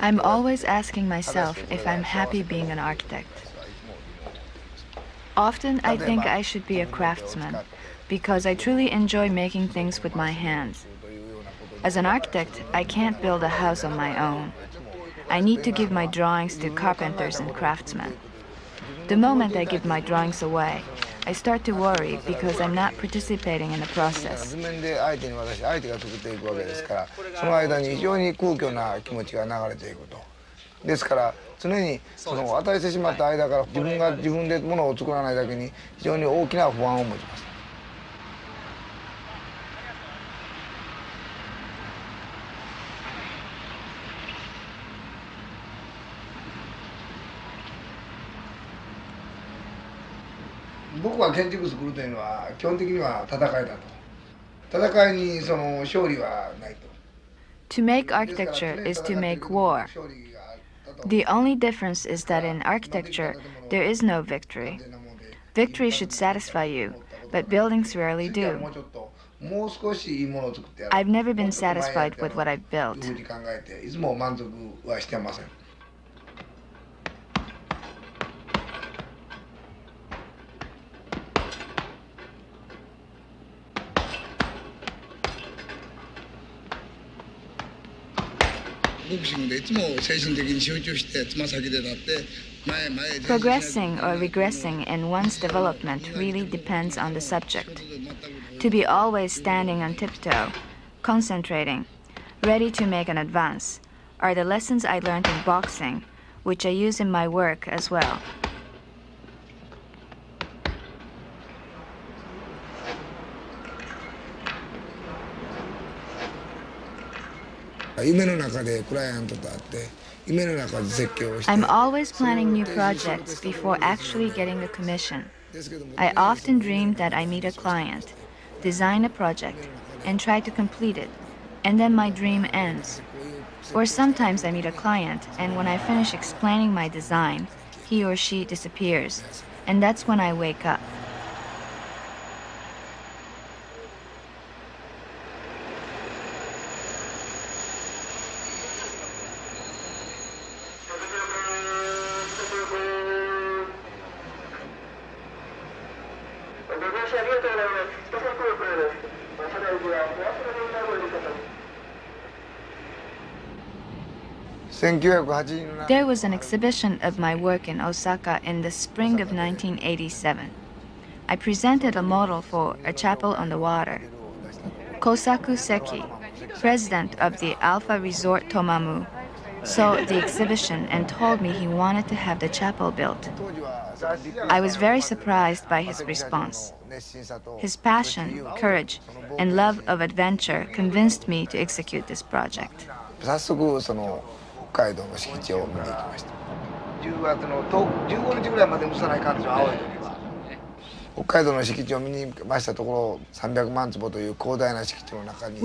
I'm always asking myself if I'm happy being an architect. Often I think I should be a craftsman because I truly enjoy making things with my hands. As an architect, I can't build a house on my own. I need to give my drawings to carpenters and craftsmen. The moment I give my drawings away, I start to worry because I'm not participating in the process. 図面で相手に渡して相手が作っていくわけですからその間に非常に空虚な気持ちが流れていくとですから常にその与えてしまった間から自分が自分で物を作らないだけに非常に大きな不安を持ちます建築作るというのは基本的には戦いだと戦いにその勝利はないと To make architecture is to make war. The only difference is that in architecture, there is no victory. Victory should satisfy you, but buildings rarely do. もう少しいいものを作ってやる I've never been satisfied with what I've と built. ボクシングでいつも精神的に集中してつま先で立って前へ前へ前進 Progressing or regressing in one's development really depends on the subject. To be always standing on tiptoe, concentrating, ready to make an advance, are the lessons I learned in boxing, which I use in my work as well. 夢の中でクライアントと会って夢の中で設計をして I'm always planning new projects before actually getting a commission. ですけども I often dream that I meet a client, design a project, and try to complete it, and then my dream ends. Or sometimes I meet a client, and when I finish explaining my design, he or she disappears, and that's when I wake up.1987 There was an exhibition of my work in Osaka in the spring of 1987. I presented a model for a chapel on the water. Kosaku Seki, president of the Alpha Resort Tomamu, saw the exhibition and told me he wanted to have the chapel built. I was very surprised by his response. His passion, courage, and love of adventure convinced me to execute this project. 海道の敷地を見に行きました。10月の15日ぐらいまで蒸さない感じの青い鳥は。北海道の敷地を見に行ましたところ300万坪という広大な敷地の中に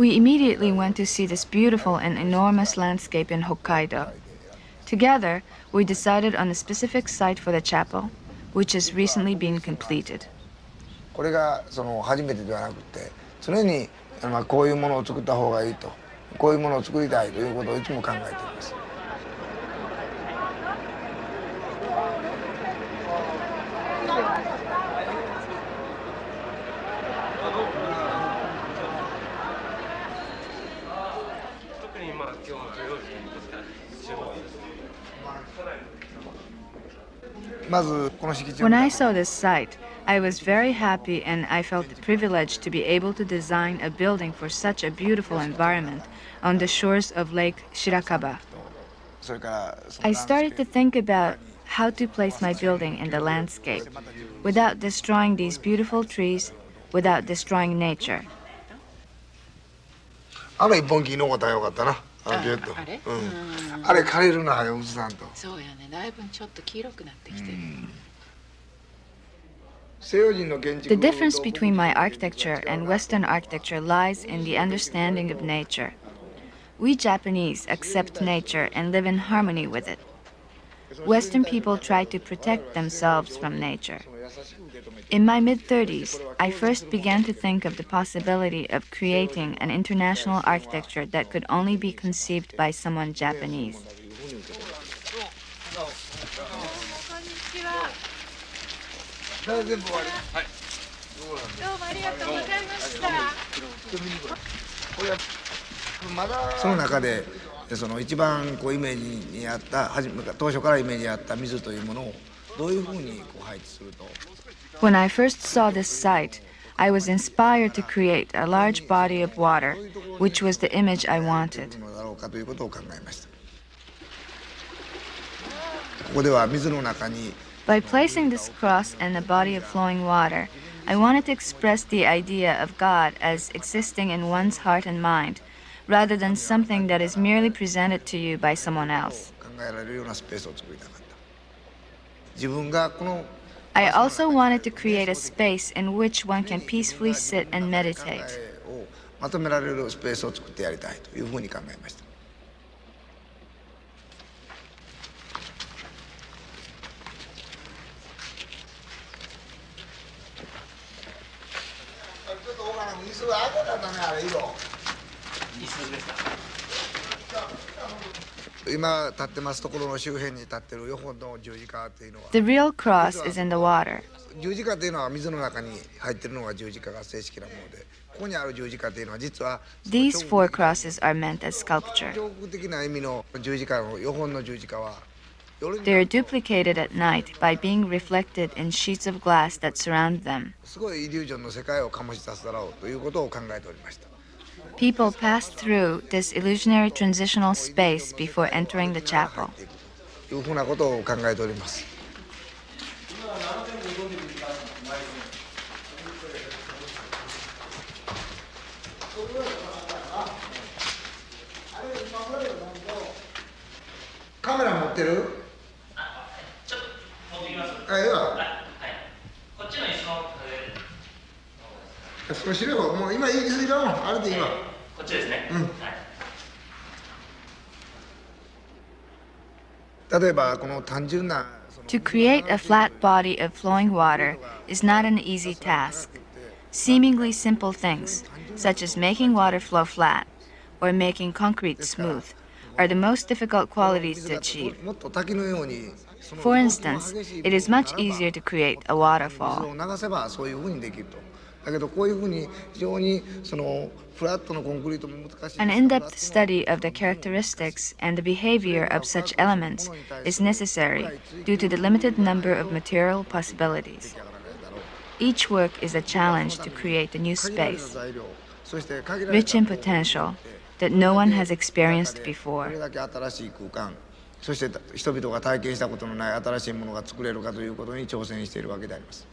これがその初めてではなくて、常にまあこういうものを作った方がいいと、こういうものを作りたいということをいつも考えています。When I saw this site, I was very happy and I felt privileged to be able to design a building for such a beautiful environment on the shores of Lake Shirakaba. それからその I started to think about how to place my building in the landscape without destroying these beautiful trees, without destroying nature. あの一本木残ったらよかったな あのギュッとああれうん、あれ枯れるなあれうずさんとそうやねだいぶちょっと黄色くなってきてる、西洋人の建築 The difference between my architecture and Western architecture lies in the understanding of nature. We Japanese accept nature and live in harmony with it. Western people try to protect themselves from nature. In my mid 30s, I first began to think of the possibility of creating an international architecture that could only be conceived by someone Japanese. その中でその一番こうイメージにあった当初からイメージにあった水というものをどういうふうにこう配置すると When I first saw this site, I was inspired to create a large body of water, which was the image I wanted. By placing this cross and a body of flowing water, I wanted to express the idea of God as existing in one's heart and mind, rather than something that is merely presented to you by someone else. I also wanted to create a space in which one can peacefully sit and meditate. The real cross is in the water. 十字架っていうのは水の中に入ってるのが十字架が正式なものでここにある十字架っていうのは実は These four crosses are meant as sculpture. 彫刻的な意味の十字架の4本の十字架は夜に They are duplicated at night by being reflected in sheets of glass that surround them. すごいイリュージョンの世界を醸し出すだろうということを考えておりました People pass through this illusionary transitional space before entering the chapel. と いうふうなことを考えておりますカメラ持ってるちょっと持ってきますあええわはいこっちの椅子の少しればもう今いいですいらんわあれでいいわこっちですね、うんはい例えばこの単純なその To create a flat body of flowing water is not an easy task. Seemingly simple things, such as making water flow flat or making concrete smooth, are the most difficult qualities to achieve. もっと滝のようにその For instance, it is much easier to create a 水 waterfall. を流せばそういうふうにできるとだけどこういうふうに非常にそのフラットのコンクリートも難しい An in depth study of the characteristics and the behavior of such elements is necessary due to the limited number of material possibilities. Each work is a challenge to create a new 限られた space, 材料そして限られ rich た in potential, that no one has experienced これ before. だけ新しい空間そして人々が体験したことのない新しいものが作れるかということに挑戦しているわけであります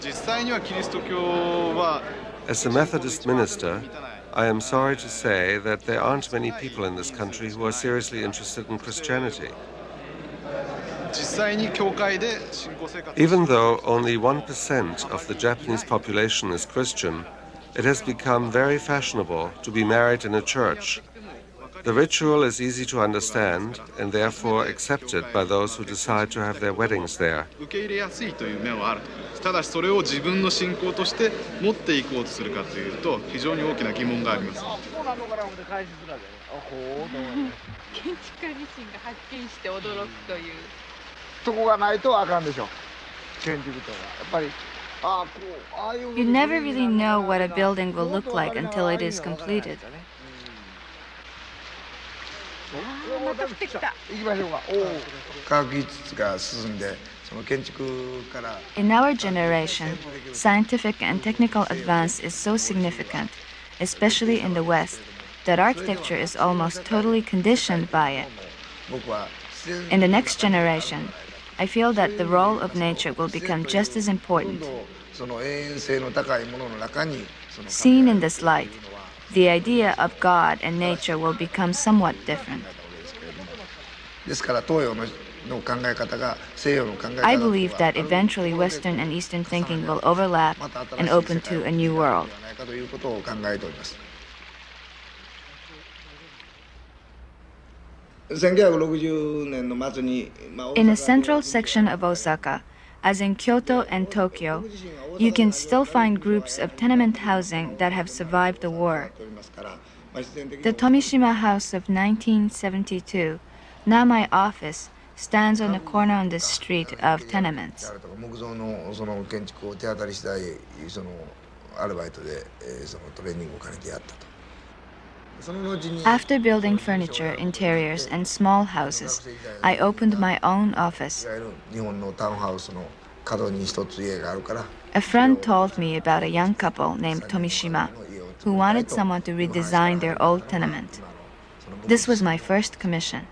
実際にはキリスト教は As a Methodist minister, I am sorry to say that there aren't many people in this country who are seriously interested in Christianity. 実際に教会で信仰生活 Even though only 1% of the Japanese population is Christian, it has become very fashionable to be married in a church. the ritual is easy to understand and therefore accepted by those who decide to have their weddings there. You never really know what a building will look like until it is completed. また降ってきた行きましょうかおお科学技術が進んでその建築から In our generation, scientific and technical advance is so significant, especially in the West, that architecture is almost totally conditioned by it. 僕は自然 In the next generation, I feel that the role of nature will become just as ほ important. どその永遠性の高いものの中にその Seen in this light, the idea of God and nature will become somewhat different. I believe that eventually Western and Eastern thinking will overlap and open to a new world. In a central section of Osaka, as in Kyoto and Tokyo, you can still find groups of tenement housing that have survived the war. おりますからまあ必然的に The Tomishima house of 1972, now my office, stands on the corner on the street of で tenements. あるとか木造のその建築を手当たり次第そのアルバイトで、えーそのトレーニングを兼ねてやったとその後に after building furniture, interiors, and small houses, I opened my own office. A friend told me about a young couple named Tomishima who wanted someone to redesign their old tenement. This was my first commission.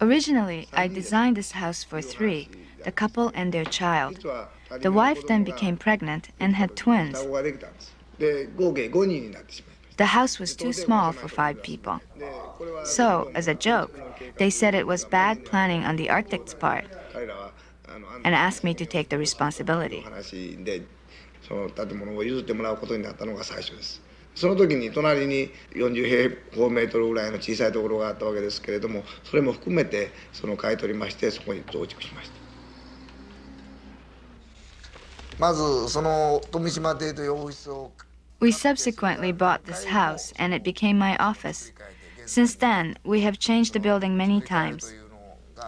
Originally, I designed this house for three the couple and their child. 実は The wife then became pregnant and had twins. 双子ができたんですで合計5人になってしまいまし The house was too small for five people. たでこれは So, as a joke, they said it was bad planning on the architect's part 彼らはあの and asked me to take the responsibility. 話でその建物を譲ってもらうことになったのが最初です その時に隣に40平方メートルぐらいの小さいところがあったわけですけれどもそれも含めてその買い取りましてそこに増築しましたまずその富島邸というオフィスを We subsequently bought this house and it became my office. Since then, we have changed the building many times.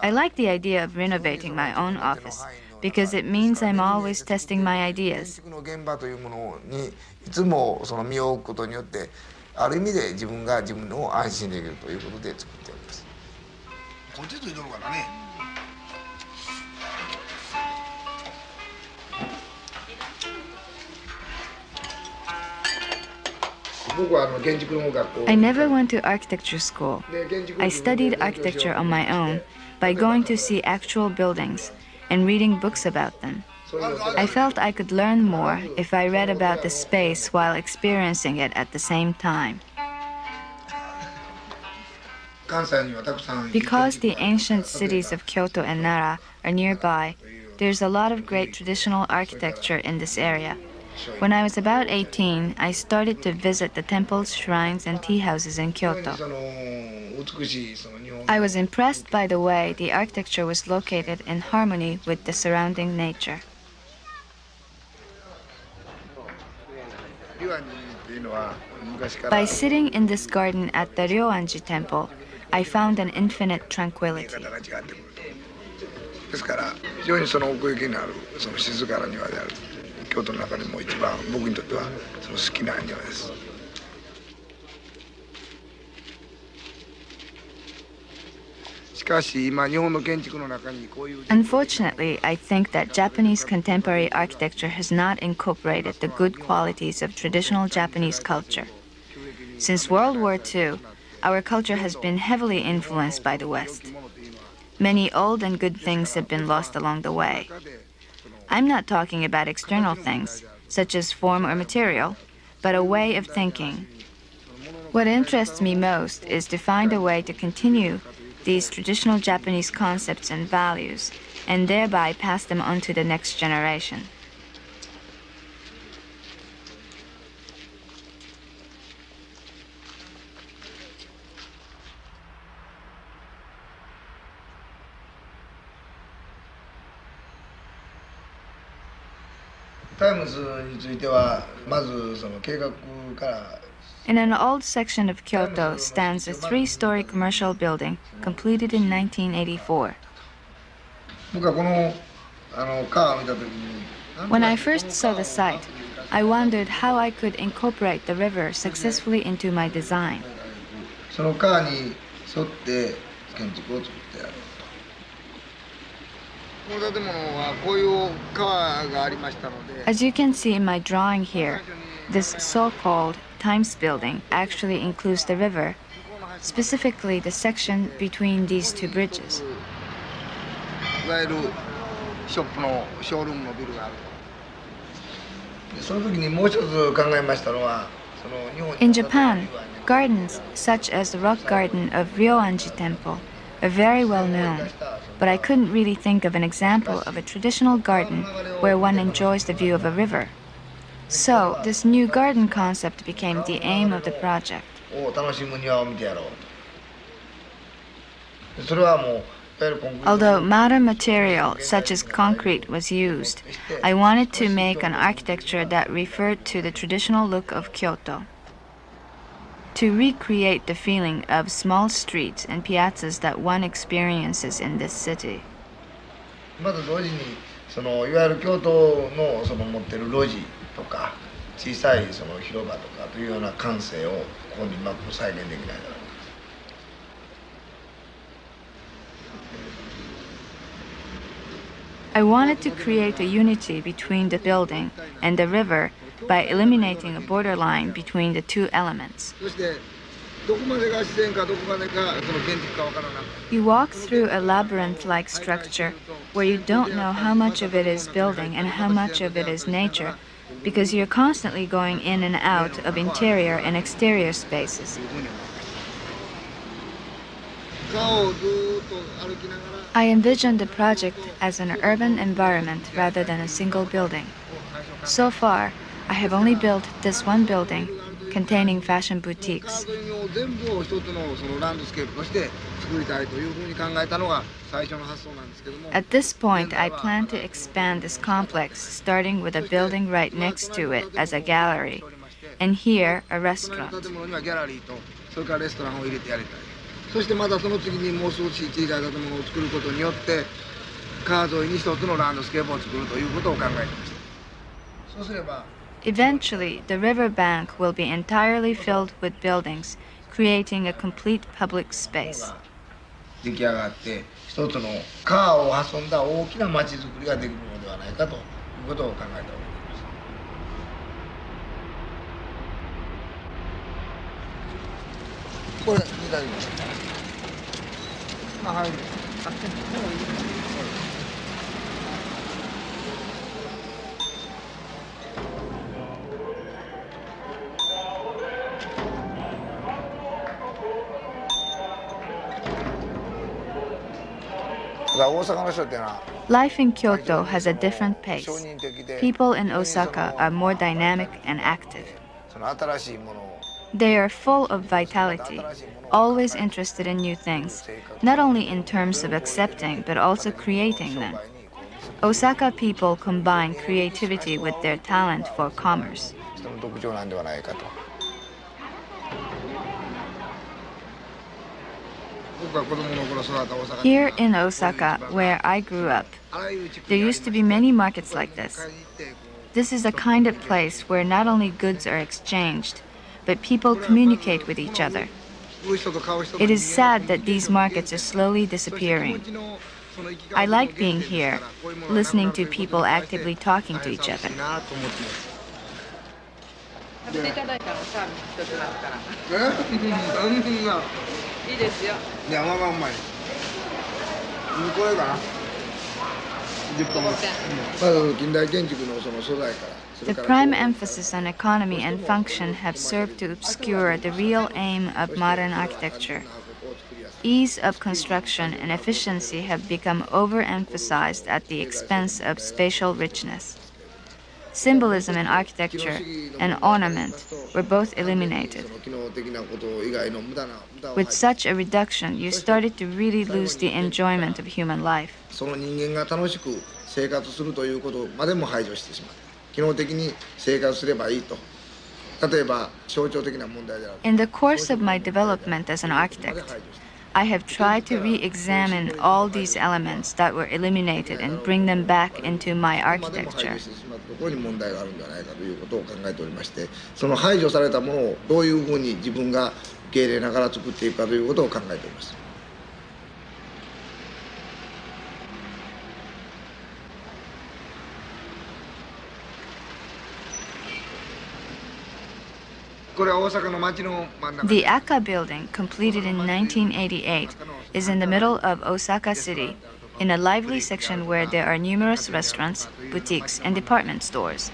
I like the idea of renovating my own office because it means I'm always testing my 建 ideas. いつもその身を置くことによってある意味で自分が自分を安心できるということで作っておりますこっちついてるからね僕はあの建築の学校 I never went to architecture school. I studied architecture on my own by going to see actual buildings and reading books about them. I felt I could learn more if I read about the space while experiencing it at the same time. Because the ancient cities of Kyoto and Nara are nearby, there's a lot of great traditional architecture in this area. When I was about 18, I started to visit the temples, shrines, and tea houses in Kyoto. I was impressed by the way the architecture was located in harmony with the surrounding nature. By sitting in this garden at the Ryoanji temple, I found an infinite 見 tranquility. ですから非常にその奥行きのあるその静かな庭である京都の中でも一番僕にとってはその好きな庭です Unfortunately, I think that Japanese contemporary architecture has not incorporated the good qualities of traditional Japanese culture. Since World War II, our culture has been heavily influenced by the West. Many old and good things have been lost along the way. I'm not talking about external things, such as form or material, but a way of thinking. What interests me most is to find a way to continue these traditional Japanese concepts and values, and thereby pass them on to the next generation. タイムズについてはまずその計画から in an old section of Kyoto stands a three-story commercial building completed in 1984. When I first saw the site, I wondered how I could incorporate the river successfully into my design. As you can see in my drawing here, this so-called Times building actually includes the river, specifically the section between these two bridges. In Japan, gardens such as the rock garden of Ryoanji Temple are very well known, but I couldn't really think of an example of a traditional garden where one enjoys the view of a river. So, this new garden concept became the aim of the project. を楽しむ庭を見てやろうとでそれはもういわゆるコンクリート Although modern material such as concrete was used, I wanted to make an architecture that referred to the traditional look of Kyoto. To recreate the feeling of small streets and piazzas that one experiences in this city. まず同時にそのいわゆる京都のその持ってる路地 とか小さいその広場とかというような感性をここにうまく再現できないだろうか I wanted to create a unity between the building and the river by eliminating a borderline between the two elements. そしてどこまでが自然かどこまでがその建築かわからなく You walk through a labyrinth like structure where you don't know how much of it is building and how much of it is nature because you're constantly going in and out of interior and exterior spaces. I envision the project as an urban environment rather than a single building. So far, I have only built this one building containing fashion boutiques. At this point, I plan to expand this complex, starting with a building right next to it as a gallery, and here a restaurant. Eventually, the riverbank will be entirely filled with buildings, creating a complete public space. 出来上がって一つの川を挟んだ大きな町づくりができるのではないかということを考えたわけです。これ左ですまあはい Life in Kyoto has a different pace. People in Osaka are more dynamic and active. They are full of vitality, always interested in new things, not only in terms of accepting but also creating them. Osaka people combine creativity with their talent for commerce. Here in Osaka, where I grew up, there used to be many markets like this. This is a kind of place where not only goods are exchanged, but people communicate with each other. It is sad that these markets are slowly disappearing. I like being here, listening to people actively talking to each other. いなと思ってます食べていただいたらサービス一つだったらえうんないいですよいやまあまあうまいこれかな10本目まず近代建築のその素材からそ The れから prime emphasis on economy and function have served to obscure the real aim of modern architecture. Ease of construction and efficiency have become overemphasized at the expense of spatial richness. Symbolism in architecture and ornament were both eliminated. その機能的なこと以外の無駄な無駄を With such a reduction, you started to really lose the enjoyment of human life. その人間が楽しく生活するということまでも排除してしまう機能的に生活すればいいと例えば象徴的な問題である In the course of my development as an まで architect, 排除して I have tried to re examine all these elements that were eliminated and bring them back into my までも排 architecture. 除してしまったところに問題があるんじゃないかということを考えておりましてその排除されたものをどういうふうに自分が受け入れながら作っていくかということを考えております The Akka building, completed in 1988, is in the middle of Osaka City, in a lively section where there are numerous restaurants, boutiques, and department stores.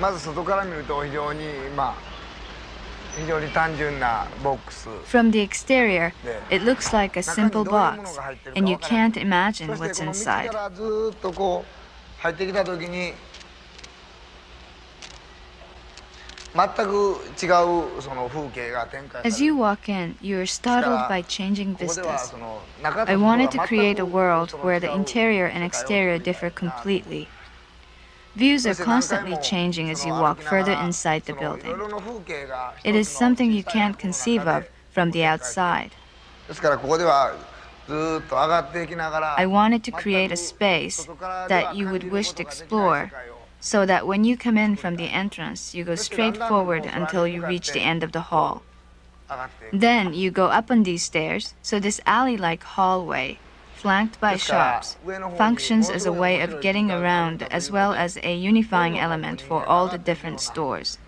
まず外から見ると非常にまあ from the exterior, it looks like a simple box, and you can't imagine what's inside. As you walk in, you are startled by changing vistas. I wanted to create a world where the interior and exterior differ completely. Views are constantly changing as you walk further inside the building. It is something you can't conceive of from the outside. I wanted to create a space that you would wish to explore so that when you come in from the entrance, you go straight forward until you reach the end of the hall. Then you go up on these stairs, so this alley-like hallway, flanked by shops, functions as a way of getting around as well as a unifying element for all the different stores.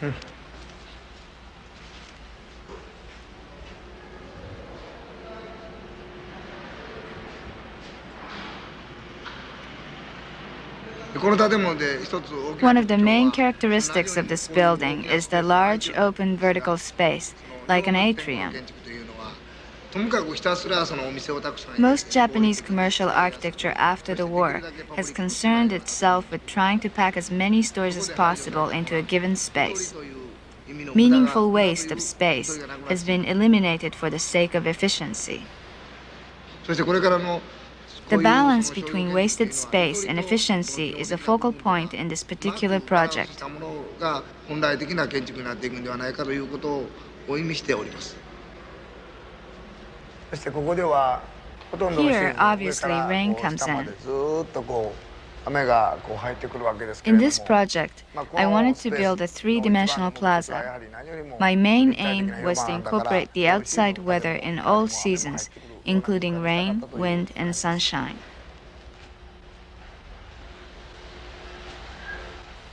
Hmm. One of the main characteristics of this building is the large open vertical space, like an atrium. Most Japanese commercial architecture after the war has concerned itself with trying to pack as many stores as possible into a given space. Meaningful waste of space has been eliminated for the sake of efficiency. The balance between wasted space and efficiency is a focal point in this particular project. Here, obviously rain comes in. In this project, I wanted to build a three-dimensional plaza. My main aim was to incorporate the outside weather in all seasons including rain, wind, and sunshine.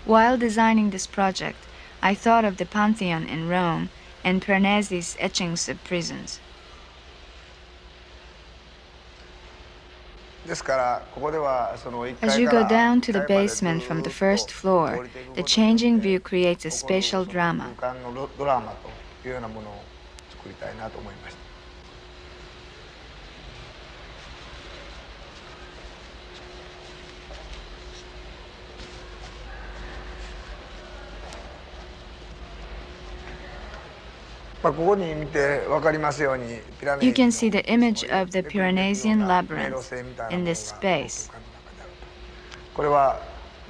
While designing this project, I thought of the Pantheon in Rome and Piranesi's etchings of prisons. As you go down to the basement from the first floor, the changing view creates a spatial drama. You ー can ジ see the image of the Piranesian 迷 labyrinth 路星みたいな in もの this が space. 空間の中であるとこれは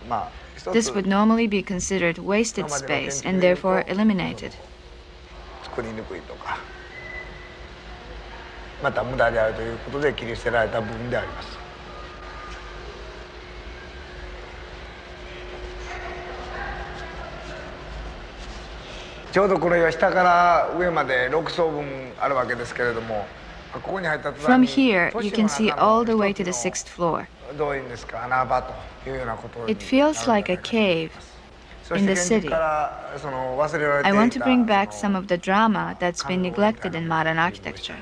まあ一 This つ would normally be considered wasted space and therefore eliminated. 作りにくいとかまた無駄であるということで切り捨てられた部分でありますちょうどこれが下から上まで6層分あるわけですけれどもここに入った途端 From に here, 都 you 市 can の see 中の all the way to the 一つ sixth floor. のどういうんですか穴場というようなことに It feels like a cave. そして in the 現実からその忘れられて I いた want to bring back そ some の of the drama that's been 感動みたい neglected な in ものを modern 表現した architecture.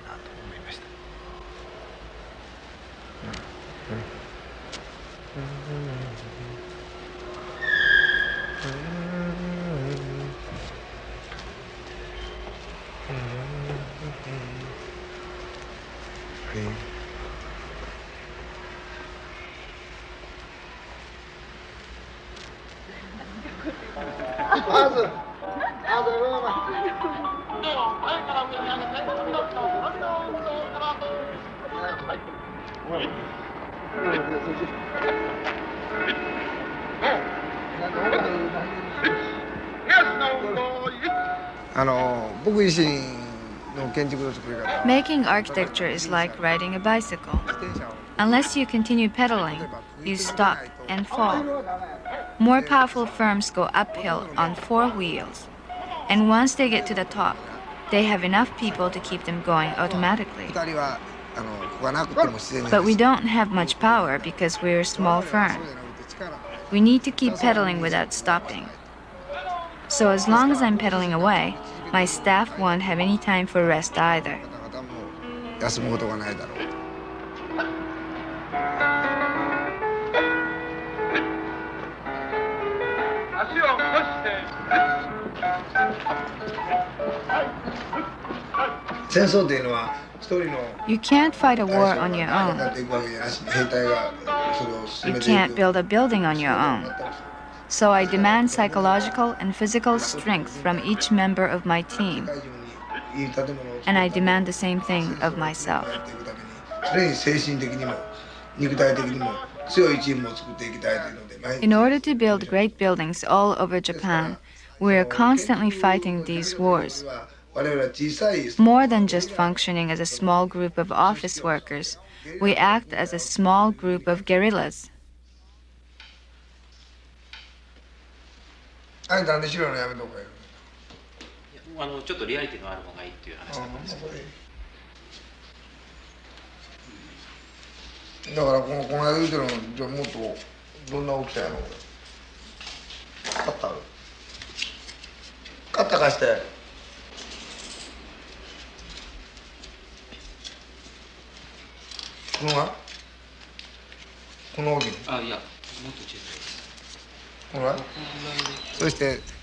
architecture is like riding a bicycle. Unless you continue pedaling, you stop and fall. More powerful firms go uphill on four wheels, and once they get to the top, they have enough people to keep them going automatically. But we don't have much power because we're a small firm. We need to keep pedaling without stopping. So as long as I'm pedaling away, my staff won't have any time for rest either. 方々も休むことがないだろう 足を戻して戦争っていうのは一人の You can't fight a war on your な own. っていくわけじゃなしに兵隊がそれを進 You めていく can't build a building on your own. So I demand psychological and physical strength from each member of my 世 team, 界中にいい建物を And I demand the same thing of myself. In order to build great buildings all over Japan, we are constantly fighting these wars. More than just functioning as a small group of office workers, we act as a small group of guerrillas. あのちょっとリアリティのある方がいいっていう話だったんです。けど、だからこのこの間言うてるのじゃあもっとどんな大きさやのこれカッターカッター貸してこのがこの大きいあいやもっと小さいで。すこのがそして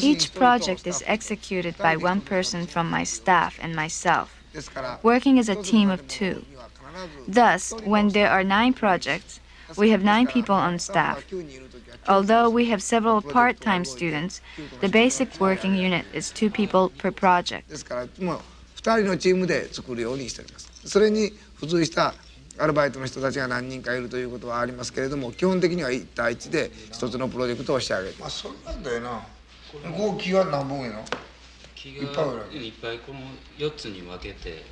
Each project is executed by one person from my staff and myself, ですから working as a team of two. Thus, when there are nine projects, we have nine people on staff. Although we have several part time students, the basic working unit is two people per project. ですからもう2人のチームで作るようにしておりますそれに付随した アルバイトの人たちが何人かいるということはありますけれども基本的には1対1で一つのプロジェクトを仕上げてあそれなんだよな？こう木は何本やの木いっぱいあるわけいっぱいこの4つに分けて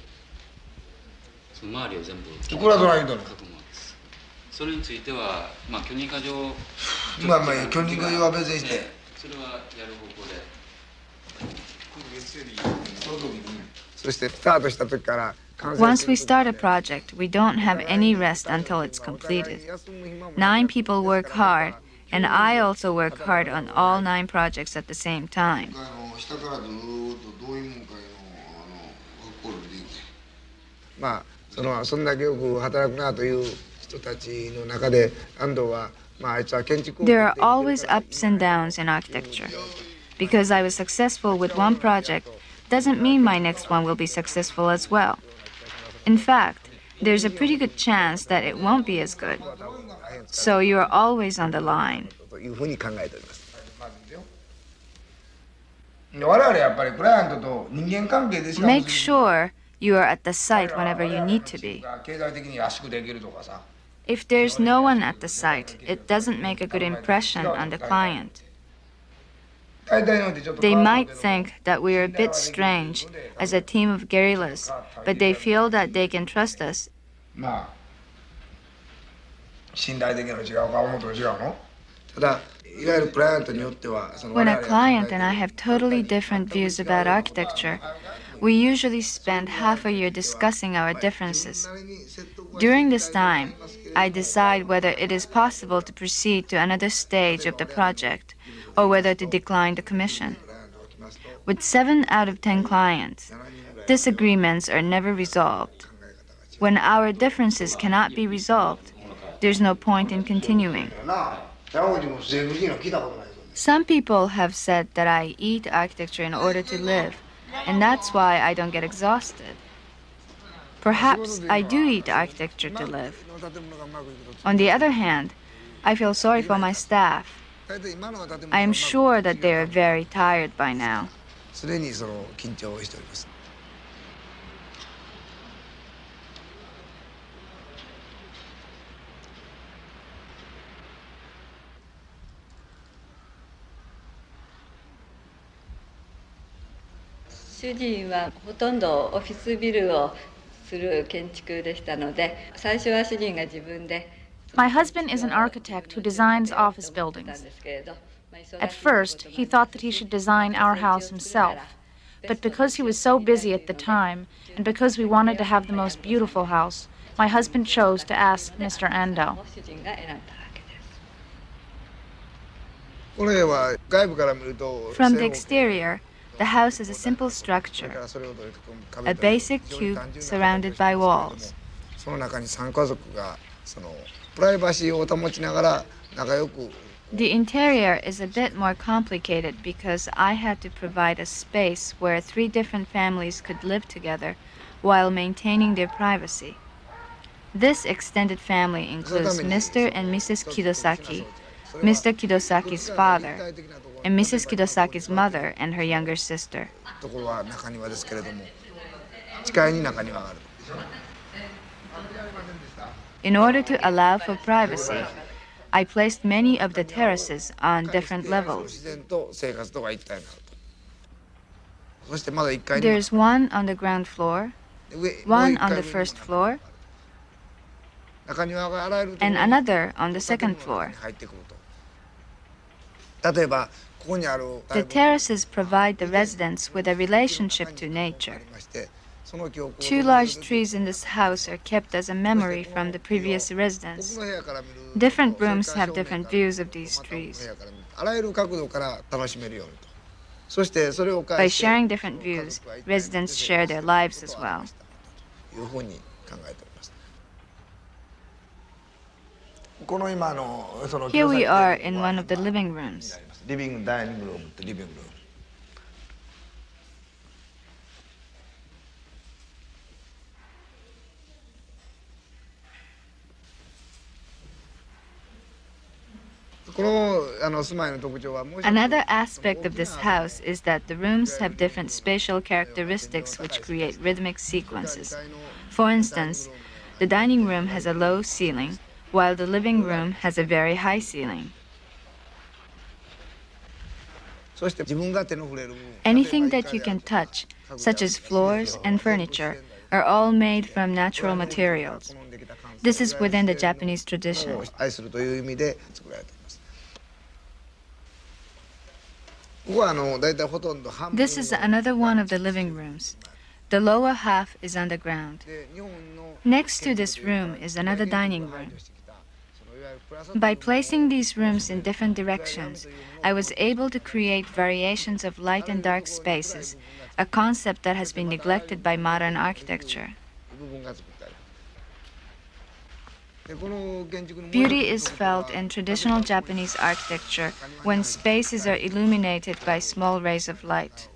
その周りを全部でこれはどないんの囲むんです。それについてはまあ許認可上まあまあ許認可上は別にして。ねそれはやる方向で。そしてスタートした時から Once we start a project, we don't have any rest until it's completed. Nine people work hard, and I also work hard on all nine projects at the same time. There are always ups and downs in architecture. Because I was successful with one project doesn't mean my next one will be successful as well. In fact, there's a pretty good chance that it won't be as good. So you are always on the line. というふうに考えております。我々やっぱりクライアントと人間関係でしか Make sure you are at the site whenever you need to be. 経済的に安くできるとかさ If there's no one at the site, it doesn't make a good impression on the client. They might think that we are a bit strange as a team of guerrillas, but they feel that they can trust us. When a client and I have totally different views about architecture, we usually spend half a year discussing our differences. During this time, I decide whether it is possible to proceed to another stage of the project or whether to decline the commission. With 7 out of 10 clients, disagreements are never resolved. When our differences cannot be resolved, there's no point in continuing. Some people have said that I eat architecture in order to live, and that's why I don't get exhausted. Perhaps I do eat architecture to live. On the other hand, I feel sorry for my staff I am sure that they are very tired by now. すでにその緊張をしております。主人はほとんどオフィスビルをする建築でしたので最初は主人が自分で My husband is an architect who designs office たん buildings. ですけれどまあ忙しい At first, he thought that he should design our house himself. But because he was so busy at the time, and because we wanted to have the most beautiful house, my husband chose to ask Mr. Ando. 主人が選んだわけですこれは外部から見ると From the 正方形 exterior, the house is a simple だか structure, らそれをどういうか a basic cube surrounded by walls. その中に3家族がその プライバシーを保ちながら仲良く The interior is a bit more complicated because I had to provide a space where three different families could live together while maintaining their privacy. This extended family includes Mr. and Mrs. Kidosaki, Mr. Kidosaki's father, and Mrs. Kidosaki's mother and her younger sister. In order to allow for privacy, I placed many of the terraces on different levels. There's one on the ground floor, one on the first floor, and another on the second floor. The terraces provide the residents with a relationship to nature. Two large trees in this house are kept as a memory from the previous residence. Different rooms have different views of these trees. By sharing different views, residents share their lives as well. Here we are in one of the living rooms. Living dining room, the living room. Another aspect of this house is that the rooms have different spatial characteristics which create rhythmic sequences. For instance, the dining room has a low ceiling, while the living room has a very high ceiling. Anything that you can touch, such as floors and furniture, are all made from natural materials. This is within the Japanese tradition. This is another one of the living rooms. The lower half is underground. Next to this room is another dining room. By placing these rooms in different directions, I was able to create variations of light and dark spaces, a concept that has been neglected by modern architecture. Beauty is felt in traditional Japanese architecture when spaces are illuminated by small rays of light.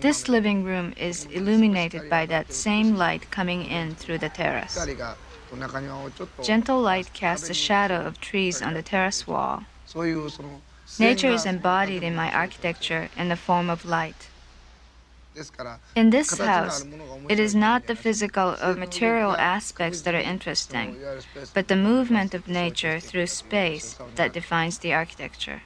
This living room is illuminated by that same light coming in through the terrace. Gentle light casts a shadow of trees on the terrace wall. Nature is embodied in my architecture in the form of light. In this house, it is not the physical or material aspects that are interesting, but the movement of nature through space that defines the architecture.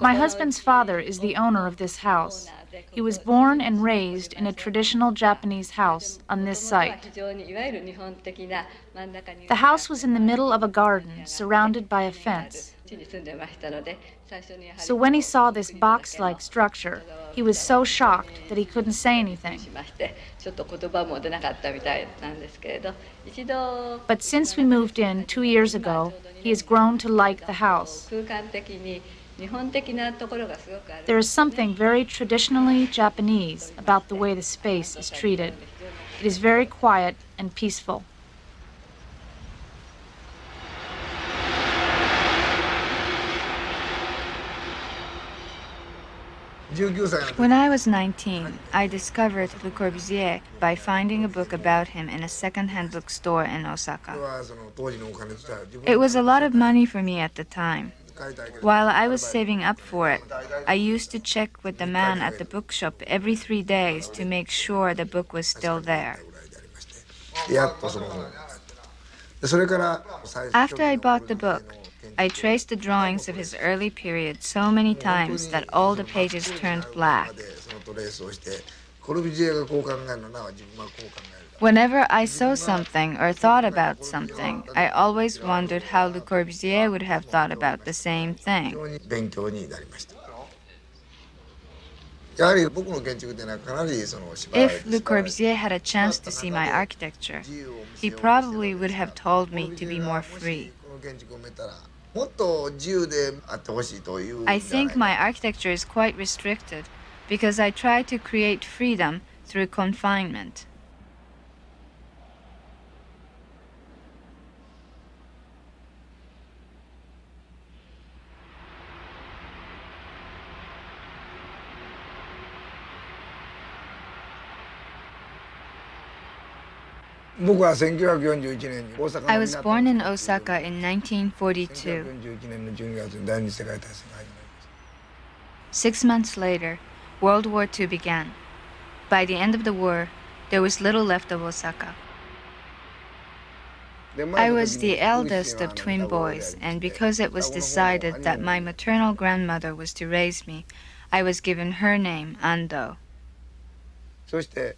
My husband's father is the owner of this house. He was born and raised in a traditional Japanese house on this site. The house was in the middle of a garden surrounded by a fence. So when he saw this box like structure, he was so shocked that he couldn't say anything. But since we moved in two years ago, he has grown to like the house. There is something very traditionally Japanese about the way the space is treated. It is very quiet and peaceful. When I was 19, I discovered Le Corbusier by finding a book about him in a second-hand bookstore in Osaka. It was a lot of money for me at the time. While I was saving up for it, I used to check with the man at the bookshop every three days to make sure the book was still there. After I bought the book, I traced the drawings of his early period so many times that all the pages turned black. Whenever I saw something or thought about something, I always wondered how Le Corbusier would have thought about the same thing. If Le Corbusier had a chance to see my architecture, he probably would have told me to be more free. I think my architecture is quite restricted because I try to create freedom through confinement. I was born in Osaka in 1942. Six months later, World War II began. By the end of the war, there was little left of Osaka. I was the eldest of twin boys, and because it was decided that my maternal grandmother was to raise me, I was given her name, Ando.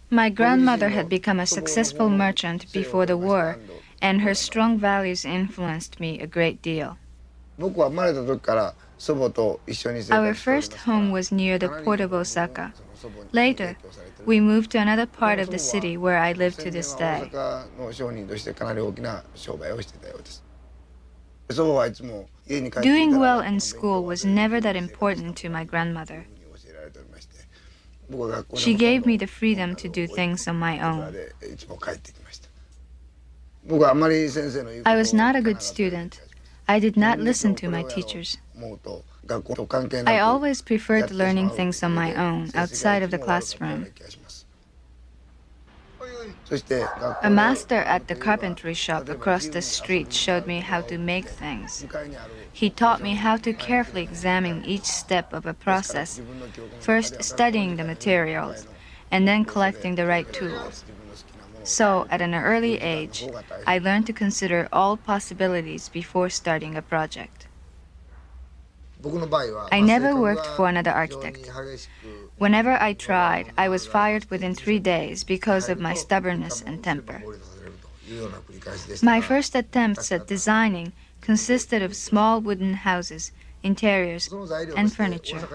My grandmother had become a successful merchant before the war, and her strong values influenced me a great deal. Our first home was near the port of Osaka. Later, we moved to another part of the city where I live to this day. Doing well in school was never that important to my grandmother. She gave me the freedom to do things on my own. I was not a good student. I did not listen to my teachers. I always preferred learning things on my own, outside of the classroom. A master at the carpentry shop across the street showed me how to make things. He taught me how to carefully examine each step of a process, first studying the materials and then collecting the right tools. So, at an early age, I learned to consider all possibilities before starting a project. I never worked for another architect. Whenever I tried, I was fired within three days because of my stubbornness and temper. My first attempts at designing consisted of small wooden houses, interiors, and furniture.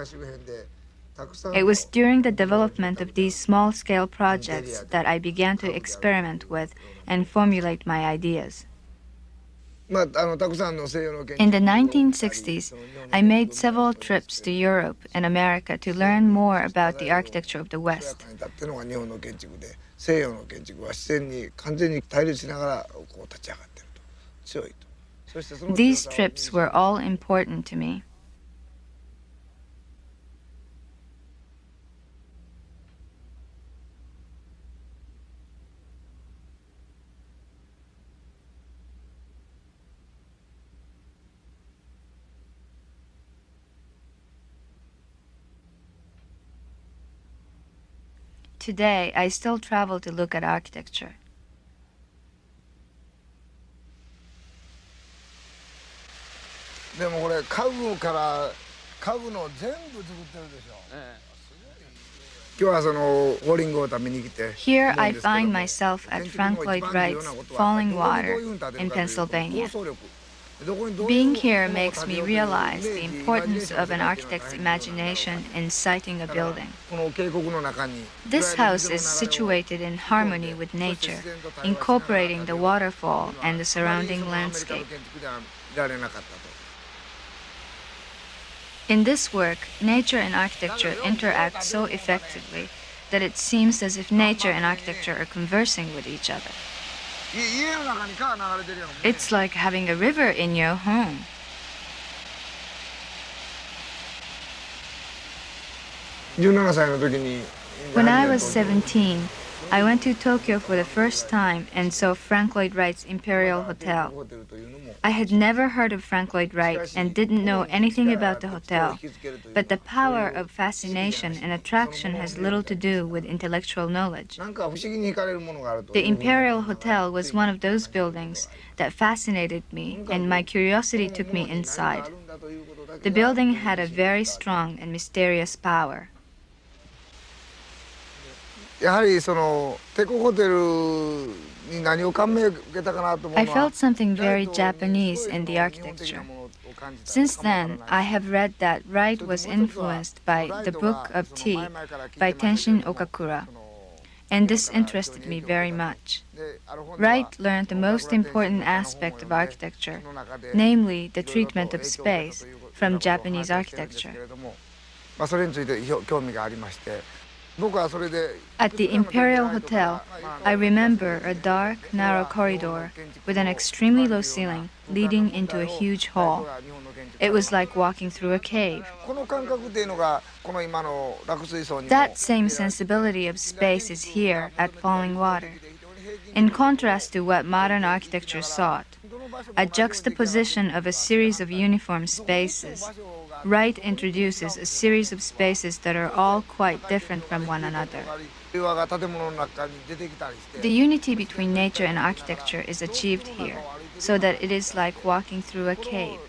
It was during the development of these small scale projects that I began to experiment with and formulate my ideas. In the 1960s, I made several trips to Europe and America to learn more about the architecture of the West. These trips were all important to me. Today, I still travel to look at architecture. Here I find myself at Frank Lloyd Wright's Fallingwater in Pennsylvania. Being here makes me realize the importance of an architect's imagination in siting a building. This house is situated in harmony with nature, incorporating the waterfall and the surrounding landscape. In this work, nature and architecture interact so effectively that it seems as if nature and architecture are conversing with each other. It's like having a river in your home. When I was 17, I went to Tokyo for the first time and saw Frank Lloyd Wright's Imperial Hotel. I had never heard of Frank Lloyd Wright and didn't know anything about the hotel, but the power of fascination and attraction has little to do with intellectual knowledge. The Imperial Hotel was one of those buildings that fascinated me, and my curiosity took me inside. The building had a very strong and mysterious power. やはりそのテコホテルに何を感銘を受けたかなと思う I のは felt something very Japanese in the architecture. Since then, I have read that Wright was influenced by The Book of Tea by Tenshin Okakura, and this interested me very much. Wright learned the most important aspect of architecture, namely the treatment of space, from Japanese architecture. まあ、それについてひょ興味がありまして僕はそれで At the Imperial Hotel, I remember a dark, narrow corridor with an extremely low ceiling leading into a huge hall. It was like walking through a cave. That same sensibility of space is here at Fallingwater. In contrast to what modern architecture sought, a juxtaposition of a series of uniform spaces Wright introduces a series of spaces that are all quite different from one another. The unity between nature and architecture is achieved here, so that it is like walking through a cave.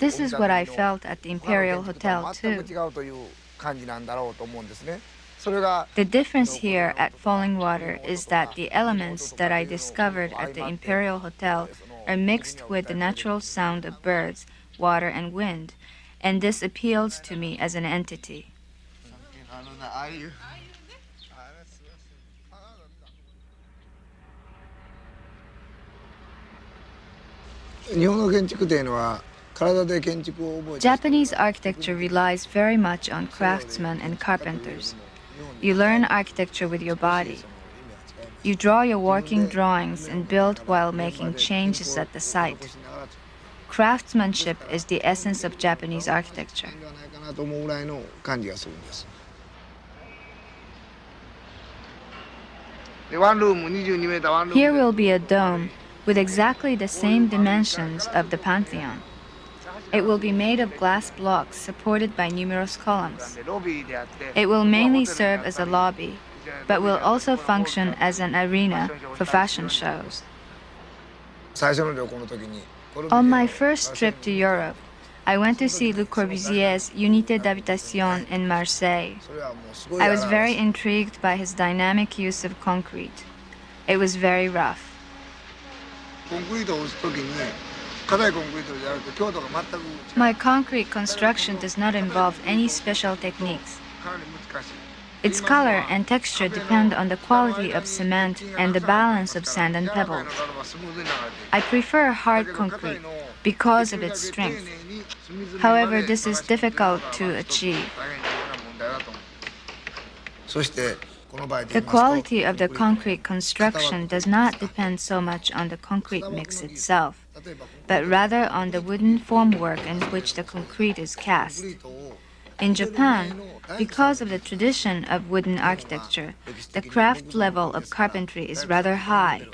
This is what I felt at the Imperial Hotel, too. The difference here at Fallingwater is that the elements that I discovered at the Imperial Hotel are mixed with the natural sound of birds, water, and wind, and this appeals to me as an entity. Japanese architecture relies very much on craftsmen and carpenters. You learn architecture with your body. You draw your working drawings and build while making changes at the site. Craftsmanship is the essence of Japanese architecture. Here will be a dome with exactly the same dimensions of the Pantheon. It will be made of glass blocks supported by numerous columns. It will mainly serve as a lobby but will also function as an arena for fashion shows. On my first trip to Europe, I went to see Le Corbusier's Unité d'habitation in Marseille. I was very intrigued by his dynamic use of concrete. It was very rough. My concrete construction does not involve any special techniques. Its color and texture depend on the quality of cement and the balance of sand and pebbles. I prefer hard concrete because of its strength. However, this is difficult to achieve. The quality of the concrete construction does not depend so much on the concrete mix itself, but rather on the wooden formwork in which the concrete is cast. In Japan, because of the tradition of wooden architecture, the craft level of carpentry is rather high.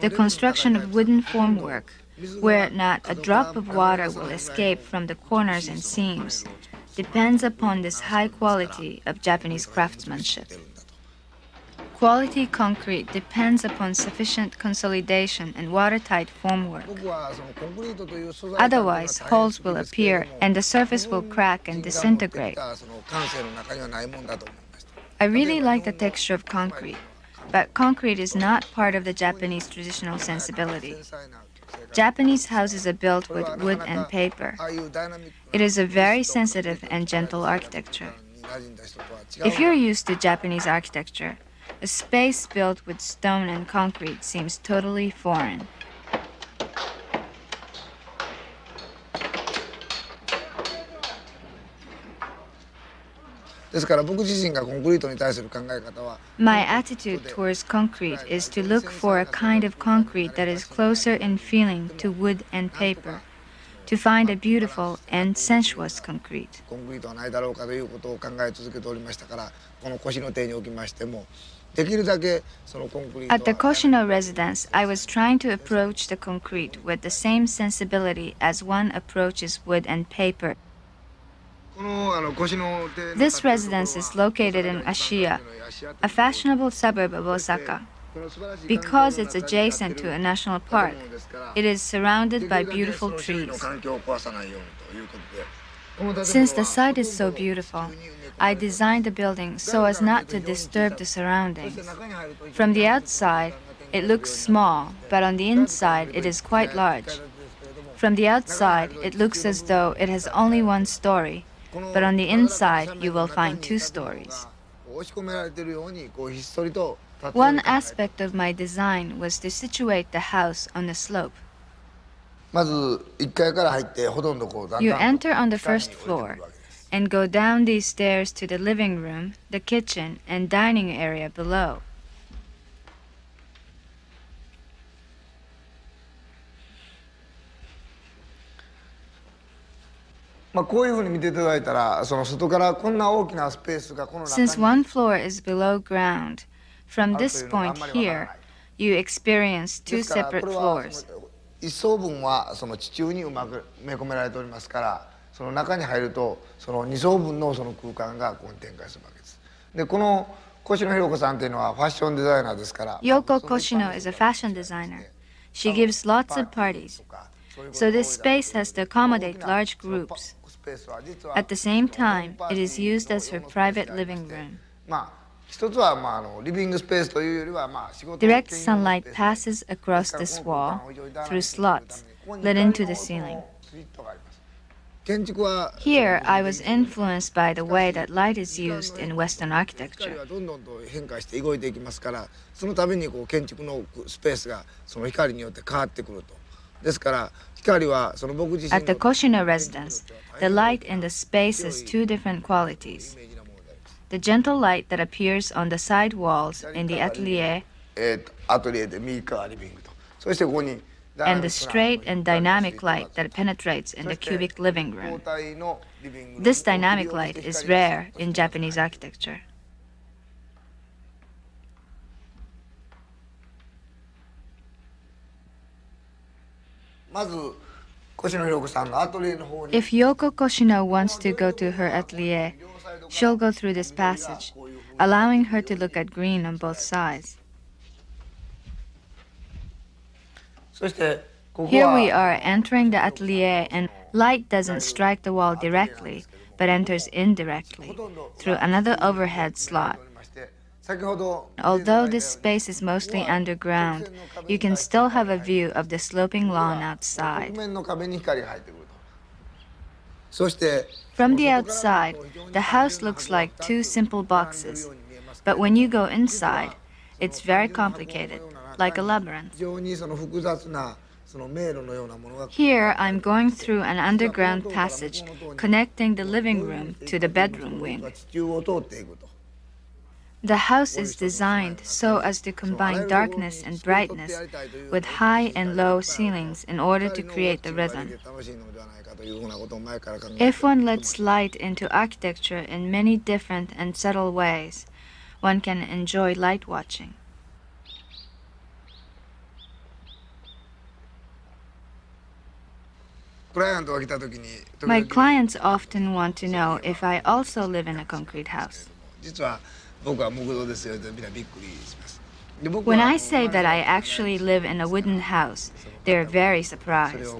The construction of wooden formwork, where not a drop of water will escape from the corners and seams, depends upon this high quality of Japanese craftsmanship. Quality concrete depends upon sufficient consolidation and watertight formwork. Otherwise, holes will appear and the surface will crack and disintegrate. I really like the texture of concrete, but concrete is not part of the Japanese traditional sensibility. Japanese houses are built with wood and paper. It is a very sensitive and gentle architecture. If you're used to Japanese architecture, a space built with stone and concrete seems totally foreign. ですから僕自身がコンクリートに対する考え方は My attitude towards concrete is to look for a kind of concrete that is closer in feeling to wood and paper, to find a beautiful and sensuous concrete. コンクリートはないだろうかということを考え続けておりましたからこの腰の手におきましても at the Koshino residence, I was trying to approach the concrete with the same sensibility as one approaches wood and paper. This residence is located in Ashiya, a fashionable suburb of Osaka. Because it's adjacent to a national park, it is surrounded by beautiful trees. Since the site is so beautiful, I designed the building so as not to disturb the surroundings. From the outside, it looks small, but on the inside, it is quite large. From the outside, it looks as though it has only one story, but on the inside, you will find two stories. One aspect of my design was to situate the house on a slope. You enter on the first floor, and go down these stairs to the living room, the kitchen, and dining area below. まあこういうふうに見ていただいたらその外からこんな大きなスペースがこの中 Since に one floor is below ground, from this point here, you experience で two すから separate これは floors. その一層分はその地中にうまく埋め込められておりますから その中に入るとその二層分のその空間がここに展開するわけですでこの越野弘子さんというのはファッションデザイナーですから Yoko Koshino is a fashion designer. She gives lots of parties, so this space has to accommodate large groups. At the same time, it is used as her private living room. まあ一つはまああのリビングスペースというよりはまあ仕事 Direct sunlight passes across this wall through slots let into the ceiling. Here, I was influenced by the way that light is used in Western architecture. At the Koshino residence, the light in the space has two different qualities. The gentle light that appears on the side walls in the atelier そしてここに and the straight and dynamic light that penetrates in the cubic living room. This dynamic light is rare in Japanese architecture. If Yoko Koshino wants to go to her atelier, she'll go through this passage, allowing her to look at green on both sides. Here we are entering the atelier and light doesn't strike the wall directly, but enters indirectly through another overhead slot. Although this space is mostly underground, you can still have a view of the sloping lawn outside. From the outside, the house looks like two simple boxes. But when you go inside, it's very complicated like a labyrinth. Here I'm going through an underground passage connecting the living room to the bedroom wing. The house is designed so as to combine darkness and brightness with high and low ceilings in order to create the rhythm. If one lets light into architecture in many different and subtle ways, one can enjoy light watching. My clients often want to know if I also live in a concrete house. When I say that I actually live in a wooden house, they're very surprised.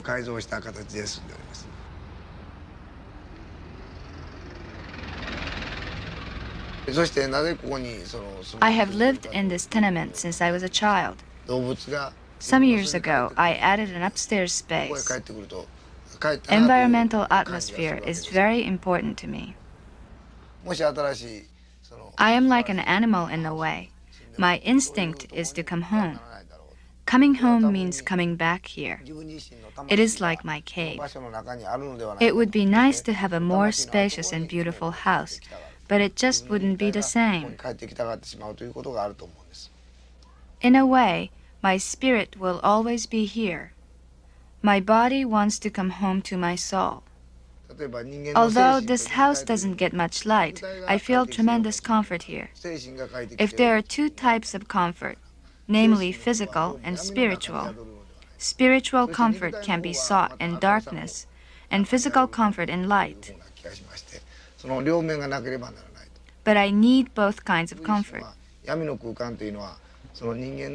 I have lived in this tenement since I was a child. Some years ago, I added an upstairs space. Environmental atmosphere is very important to me. I am like an animal in a way. My instinct is to come home. Coming home means coming back here. It is like my cave. It would be nice to have a more spacious and beautiful house, but it just wouldn't be the same. In a way, my spirit will always be here. My body wants to come home to my soul. Although this house doesn't get much light, I feel tremendous comfort here. If there are two types of comfort, namely physical and spiritual, spiritual comfort can be sought in darkness, and physical comfort in light. But I need both kinds of comfort.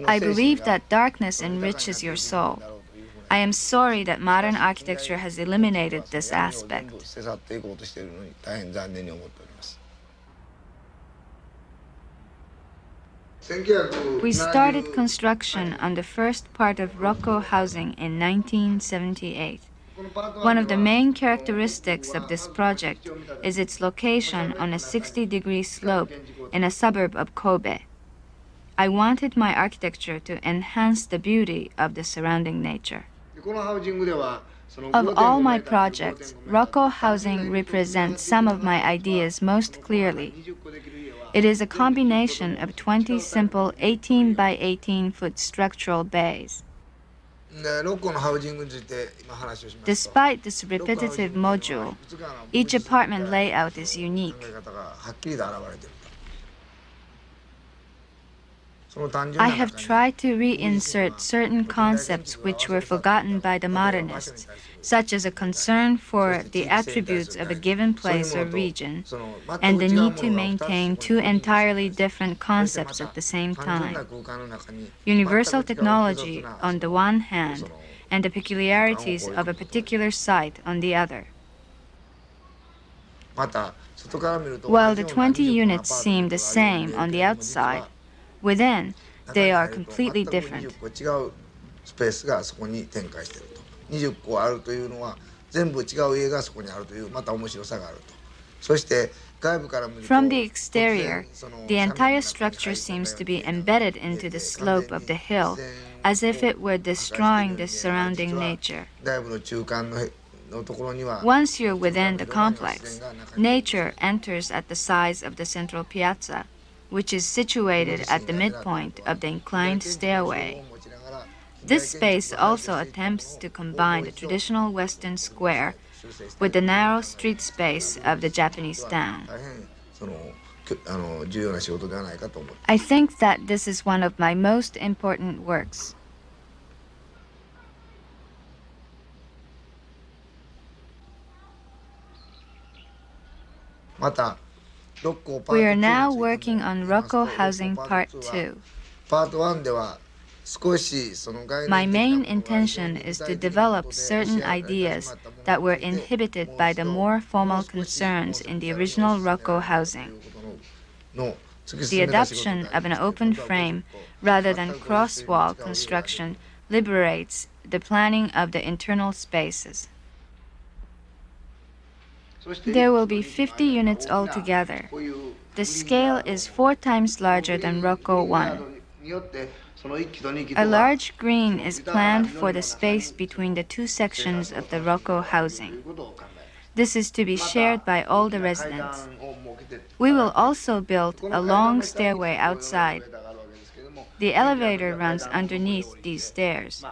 I believe that darkness enriches your soul, I am sorry that modern architecture has eliminated this aspect. We started construction on the first part of Rokko housing in 1978. One of the main characteristics of this project is its location on a 60 degree slope in a suburb of Kobe. I wanted my architecture to enhance the beauty of the surrounding nature. Of all my projects, Rokko Housing represents some of my ideas most clearly. It is a combination of 20 simple 18 by 18 foot structural bays. Despite this repetitive module, each apartment layout is unique. I have tried to reinsert certain concepts which were forgotten by the modernists, such as a concern for the attributes of a given place or region and the need to maintain two entirely different concepts at the same time. Universal technology on the one hand, and the peculiarities of a particular site on the other. While the 20 units seem the same on the outside, within, they are completely 全く different. 20個違うスペースがそこに展開していると20個あるというのは全部違う家がそこにあるというまた面白さがあるとそして外部から見ると From the 突 exterior, 然その the 斜面 entire の structure 中に seems to 入 be っている embedded into the slope of the hill, as if it were destroying the surrounding nature. 外部の中間ののところには Once you're within the complex, nature enters at the size of the central piazza, which is situated at the midpoint of the inclined stairway. This space also attempts to combine the traditional Western square with the narrow street space of the Japanese town. I think that this is one of my most important works. Mata. We are now working on Rokko Housing Part 2. My main intention is to develop certain ideas that were inhibited by the more formal concerns in the original Rokko housing. The adoption of an open frame rather than cross wall construction liberates the planning of the internal spaces. There will be 50 units altogether. The scale is four times larger than Rokko 1. A large green is planned for the space between the two sections of the Rokko housing. This is to be shared by all the residents. We will also build a long stairway outside. The elevator runs underneath these stairs.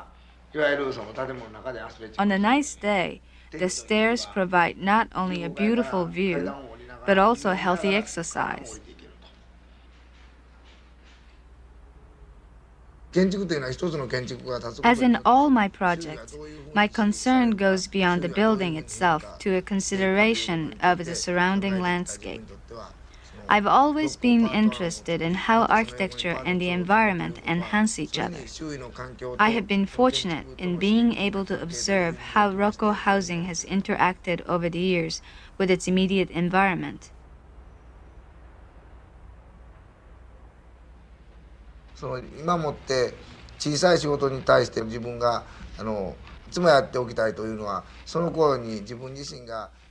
On a nice day, the stairs provide not only a beautiful view, but also healthy exercise. As in all my projects, my concern goes beyond the building itself to a consideration of the surrounding landscape. I've always been interested in how architecture and the environment enhance each other. I have been fortunate in being able to observe how Rokko housing has interacted over the years with its immediate environment.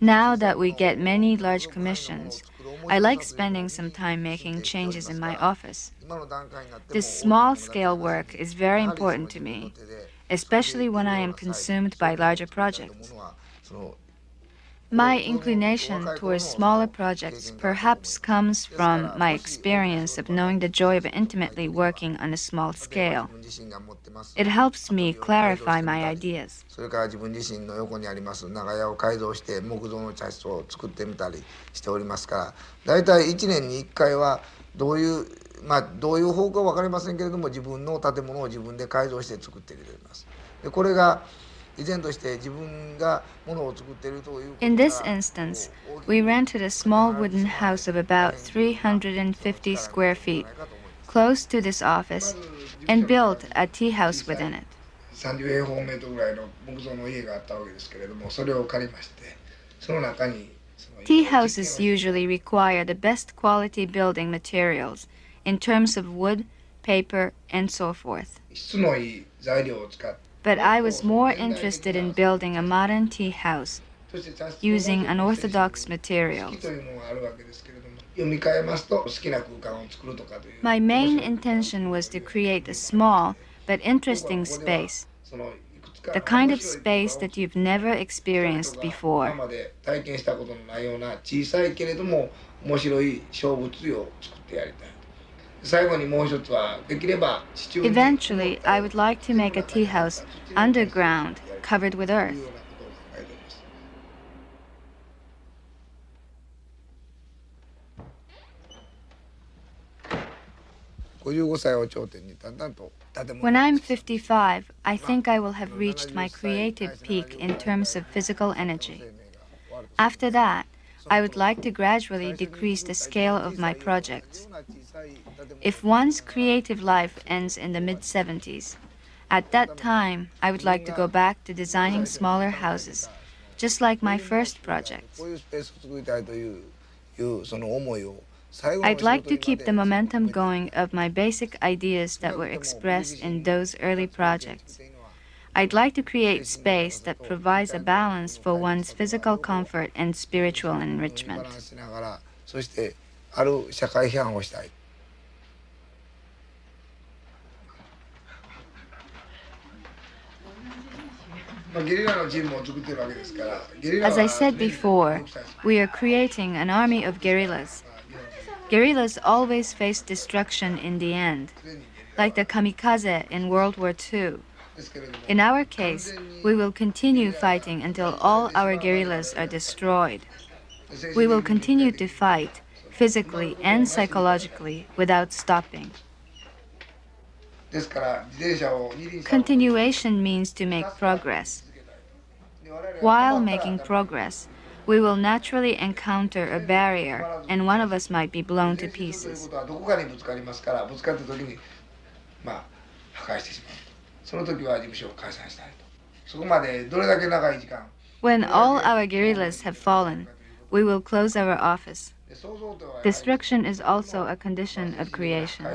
Now that we get many large commissions I like spending some time making changes in my office. This small scale work is very important to me, especially when I am consumed by larger projects. ものはその My inclination towards smaller projects perhaps comes from my experience of knowing the joy of intimately working on a small 自 scale. 分自身が持ってます It helps me clarify my ideas. それから自分自身の横にあります長屋を改造して木造の茶室を作ってみたりしておりますから大体1年に1回はどういうまあどういう方向は分かりませんけれども自分の建物を自分で改造して作ってきています。でこれが 依然として自分がものを作っているということが In this instance, we rented a small wooden house of about 350 square feet, close to this office, and built a tea house within it. 30平方メートルぐらいの木造の家があったわけですけれどもそれを借りましてその中にその Tea houses usually require the best quality building materials in terms of wood, paper, and so forth. 質のいい材料を使って but I was more interested in building a modern tea house using unorthodox materials. My main intention was to create a small but interesting space, the kind of space that you've never experienced before. Eventually, I would like to make a tea house underground, covered with earth. When I'm 55, I think I will have reached my creative peak in terms of physical energy. After that, I would like to gradually decrease the scale of my projects. If one's creative life ends in the mid 70s, at that time I would like to go back to designing smaller houses, just like my first project. I'd like to keep the momentum going of my basic ideas that were expressed in those early projects. I'd like to create space that provides a balance for one's physical comfort and spiritual enrichment. As I said before, we are creating an army of guerrillas. Guerrillas always face destruction in the end, like the kamikaze in World War II. In our case, we will continue fighting until all our guerrillas are destroyed. We will continue to fight, physically and psychologically, without stopping. Continuation means to make progress. While making progress, we will naturally encounter a barrier and one of us might be blown to pieces. ことはどこかにぶつかりますからぶつかった時にまあ破壊してしまうその時は事務所を解散したいとそこまでどれだけ長い時間 When all our guerrillas have fallen, we will close our office. で想像とはやはり Destruction is also a condition of 破 creation.